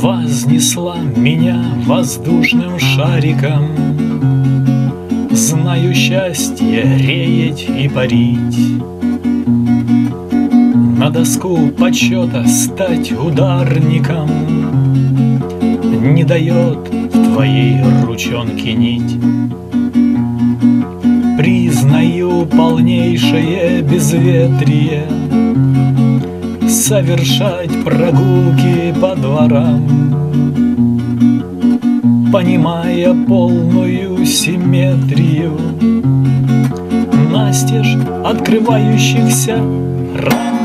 Вознесла меня воздушным шариком. Знаю счастье реять и парить. На доску почета стать ударником Не дает в твоей ручонке нить Признаю полнейшее безветрие. Совершать прогулки по дворам Понимая полную симметрию Настежь открывающихся рам